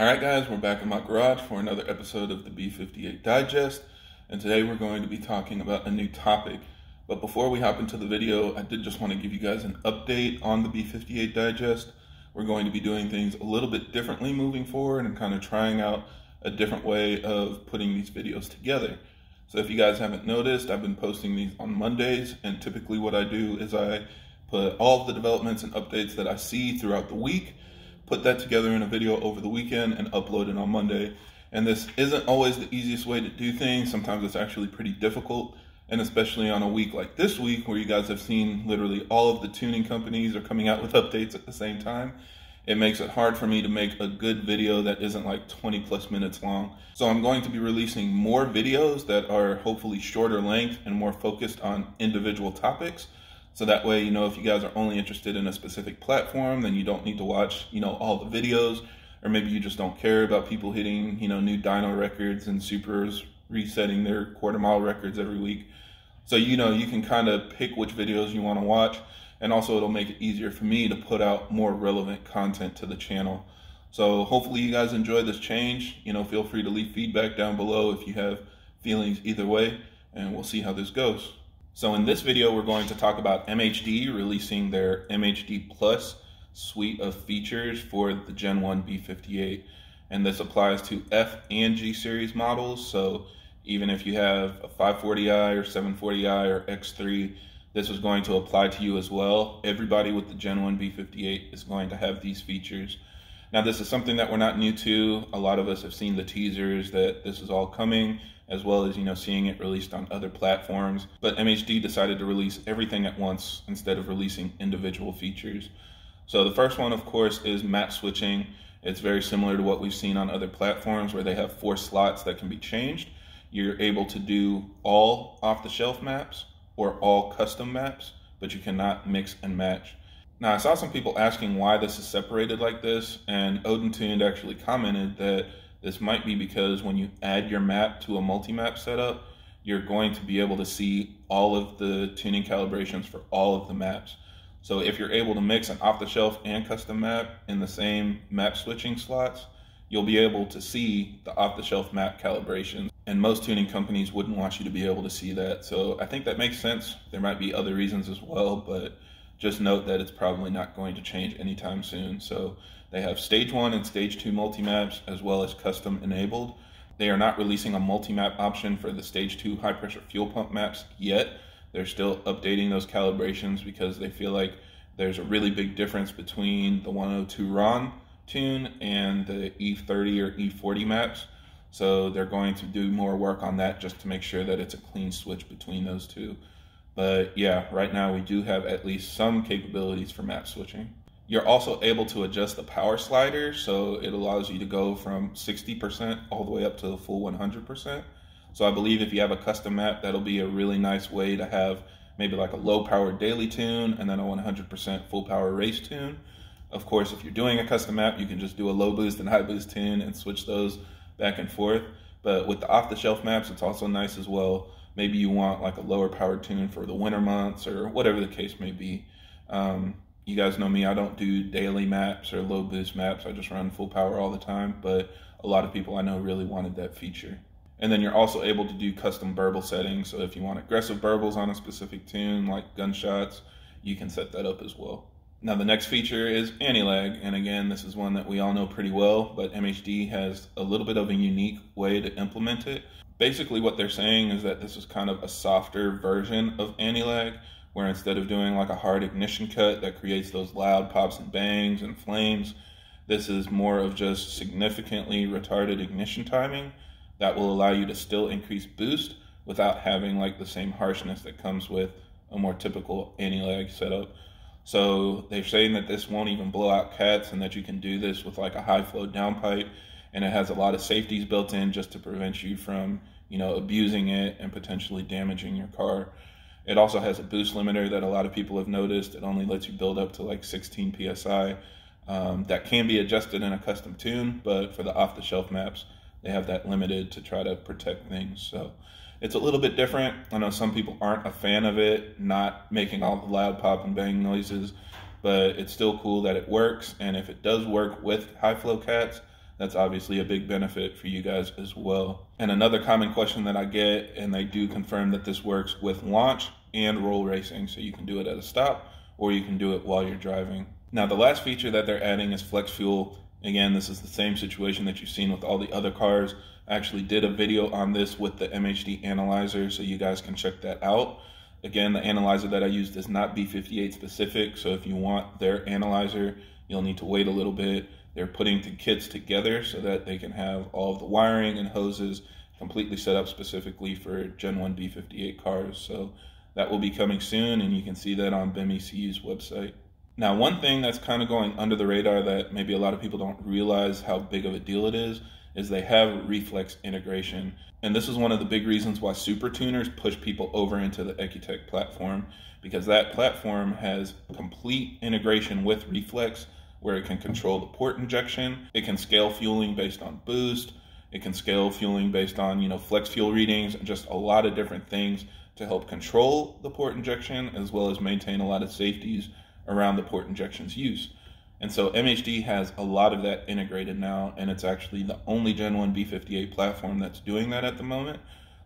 All right, guys, we're back in my garage for another episode of the B58 Digest, and today we're going to be talking about a new topic. But before we hop into the video, I did just want to give you guys an update on the B58 Digest. We're going to be doing things a little bit differently moving forward and kind of trying out a different way of putting these videos together. So if you guys haven't noticed, I've been posting these on Mondays, and typically what I do is I put all the developments and updates that I see throughout the week put that together in a video over the weekend and upload it on Monday. And this isn't always the easiest way to do things. Sometimes it's actually pretty difficult. And especially on a week like this week, where you guys have seen literally all of the tuning companies are coming out with updates at the same time, it makes it hard for me to make a good video that isn't like 20 plus minutes long. So I'm going to be releasing more videos that are hopefully shorter length and more focused on individual topics so that way, you know, if you guys are only interested in a specific platform, then you don't need to watch, you know, all the videos. Or maybe you just don't care about people hitting, you know, new dyno records and Supras resetting their quarter mile records every week. So, you know, you can kind of pick which videos you want to watch. And also, it'll make it easier for me to put out more relevant content to the channel. So, hopefully, you guys enjoy this change. You know, feel free to leave feedback down below if you have feelings either way, and we'll see how this goes. So in this video, we're going to talk about MHD releasing their MHD Plus suite of features for the Gen 1 B58. And this applies to F and G series models. So even if you have a 540i or 740i or X3, this is going to apply to you as well. Everybody with the Gen 1 B58 is going to have these features. Now, this is something that we're not new to. A lot of us have seen the teasers that this is all coming as well as you know seeing it released on other platforms. But MHD decided to release everything at once instead of releasing individual features. So the first one, of course, is map switching. It's very similar to what we've seen on other platforms where they have four slots that can be changed. You're able to do all off-the-shelf maps or all custom maps, but you cannot mix and match. Now, I saw some people asking why this is separated like this, and Odin Tuned actually commented that this might be because when you add your map to a multi-map setup, you're going to be able to see all of the tuning calibrations for all of the maps. So if you're able to mix an off-the-shelf and custom map in the same map switching slots, you'll be able to see the off-the-shelf map calibrations. And most tuning companies wouldn't want you to be able to see that. So I think that makes sense. There might be other reasons as well, but just note that it's probably not going to change anytime soon. So they have stage one and stage two multi-maps as well as custom enabled. They are not releasing a multi-map option for the stage two high pressure fuel pump maps yet. They're still updating those calibrations because they feel like there's a really big difference between the 102 RON tune and the E30 or E40 maps. So they're going to do more work on that just to make sure that it's a clean switch between those two. But yeah, right now we do have at least some capabilities for map switching. You're also able to adjust the power slider, so it allows you to go from 60% all the way up to the full 100%. So I believe if you have a custom map, that'll be a really nice way to have maybe like a low power daily tune and then a 100% full power race tune. Of course, if you're doing a custom map, you can just do a low boost and high boost tune and switch those back and forth. But with the off the shelf maps, it's also nice as well maybe you want like a lower power tune for the winter months or whatever the case may be. Um, you guys know me, I don't do daily maps or low boost maps. I just run full power all the time, but a lot of people I know really wanted that feature. And then you're also able to do custom burble settings. So if you want aggressive burbles on a specific tune, like gunshots, you can set that up as well. Now the next feature is anti-lag, and again, this is one that we all know pretty well, but MHD has a little bit of a unique way to implement it basically what they're saying is that this is kind of a softer version of anti-lag where instead of doing like a hard ignition cut that creates those loud pops and bangs and flames this is more of just significantly retarded ignition timing that will allow you to still increase boost without having like the same harshness that comes with a more typical anti-lag setup. So they're saying that this won't even blow out cats and that you can do this with like a high flow downpipe and it has a lot of safeties built in just to prevent you from you know abusing it and potentially damaging your car it also has a boost limiter that a lot of people have noticed. It only lets you build up to like 16 psi um, that can be adjusted in a custom tune but for the off-the-shelf maps they have that limited to try to protect things. So it's a little bit different. I know some people aren't a fan of it not making all the loud pop and bang noises but it's still cool that it works and if it does work with high flow cats that's obviously a big benefit for you guys as well. And another common question that I get, and they do confirm that this works with launch and roll racing. So you can do it at a stop or you can do it while you're driving. Now, the last feature that they're adding is flex fuel. Again, this is the same situation that you've seen with all the other cars. I actually did a video on this with the MHD analyzer, so you guys can check that out. Again, the analyzer that I used is not B58 specific, so if you want their analyzer, you'll need to wait a little bit. They're putting the kits together so that they can have all of the wiring and hoses completely set up specifically for Gen 1 B58 cars. So that will be coming soon, and you can see that on BEMECU's website. Now, one thing that's kind of going under the radar that maybe a lot of people don't realize how big of a deal it is is they have reflex integration. And this is one of the big reasons why Supra tuners push people over into the EcuTek platform because that platform has complete integration with reflex where it can control the port injection, it can scale fueling based on boost, it can scale fueling based on, you know, flex fuel readings and just a lot of different things to help control the port injection as well as maintain a lot of safeties around the port injection's use. And so MHD has a lot of that integrated now, and it's actually the only Gen 1 B58 platform that's doing that at the moment.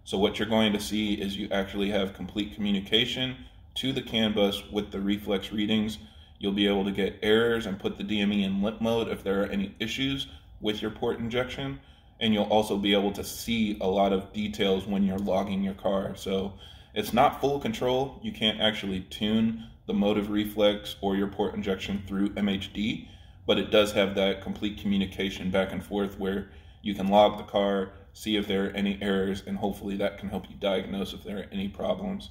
So what you're going to see is you actually have complete communication to the CAN bus with the reflex readings. You'll be able to get errors and put the DME in limp mode if there are any issues with your port injection. And you'll also be able to see a lot of details when you're logging your car. So it's not full control. You can't actually tune the Motiv Reflex or your port injection through MHD, but it does have that complete communication back and forth where you can log the car, see if there are any errors, and hopefully that can help you diagnose if there are any problems.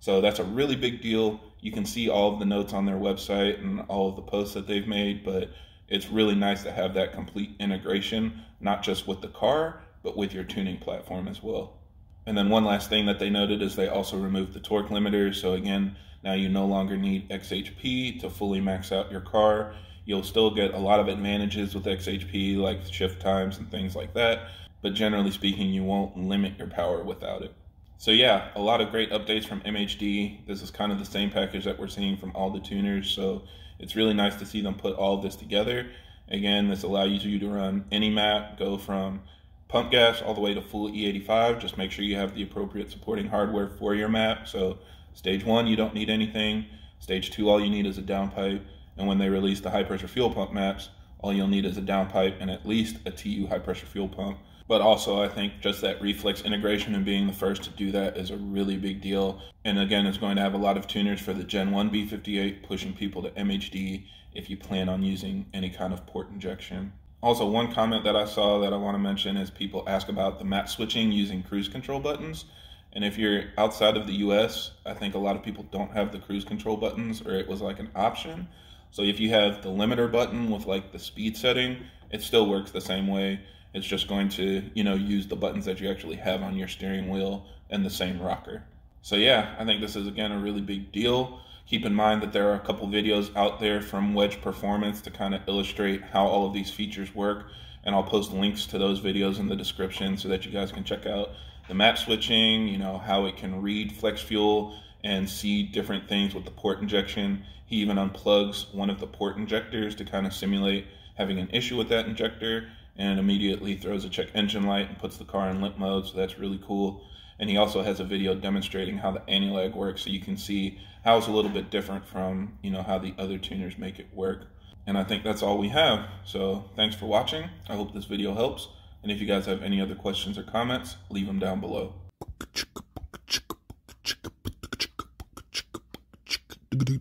So that's a really big deal. You can see all of the notes on their website and all of the posts that they've made, but it's really nice to have that complete integration, not just with the car, but with your tuning platform as well. And then one last thing that they noted is they also removed the torque limiter. So again, now you no longer need XHP to fully max out your car. You'll still get a lot of advantages with XHP like shift times and things like that. But generally speaking, you won't limit your power without it. So yeah, a lot of great updates from MHD. This is kind of the same package that we're seeing from all the tuners. So it's really nice to see them put all this together. Again, this allows you to run any map, go from pump gas all the way to full E85. Just make sure you have the appropriate supporting hardware for your map. So stage one, you don't need anything. Stage two, all you need is a downpipe. And when they release the high pressure fuel pump maps, all you'll need is a downpipe and at least a TU high pressure fuel pump. But also, I think just that reflex integration and being the first to do that is a really big deal. And again, it's going to have a lot of tuners for the Gen 1 B58, pushing people to MHD if you plan on using any kind of port injection. Also, one comment that I saw that I want to mention is people ask about the map switching using cruise control buttons. And if you're outside of the US, I think a lot of people don't have the cruise control buttons or it was like an option. So if you have the limiter button with like the speed setting, it still works the same way. It's just going to, you know, use the buttons that you actually have on your steering wheel and the same rocker. So yeah, I think this is again a really big deal. Keep in mind that there are a couple videos out there from Wedge Performance to kind of illustrate how all of these features work. And I'll post links to those videos in the description so that you guys can check out the map switching, you know, how it can read flex fuel and see different things with the port injection. He even unplugs one of the port injectors to kind of simulate having an issue with that injector and immediately throws a check engine light and puts the car in limp mode. So that's really cool. And he also has a video demonstrating how the anti-lag works so you can see how it's a little bit different from, you know, how the other tuners make it work. And I think that's all we have. So thanks for watching. I hope this video helps. And if you guys have any other questions or comments, leave them down below. Do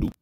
do